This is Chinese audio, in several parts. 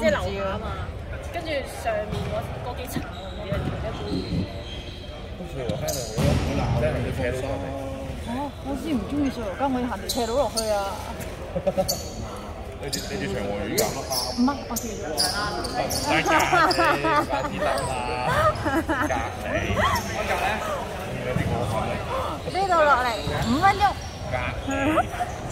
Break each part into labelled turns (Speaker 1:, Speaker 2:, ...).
Speaker 1: 即係樓下啊嘛，跟住上面嗰嗰幾層嘅一般。
Speaker 2: 好似羅坑度好好難，你斜到落
Speaker 3: 哦，我先唔中意水牛筋，我要行條斜路落去啊！
Speaker 2: 你住你住長和魚㗎？
Speaker 3: 唔係，我住咗啦。
Speaker 2: 大家快啲等啦！隔離，我隔咧，有啲過分啦。
Speaker 3: 呢度落嚟五分鐘。
Speaker 2: 隔離。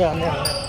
Speaker 4: 亮亮亮。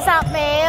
Speaker 4: Please help me.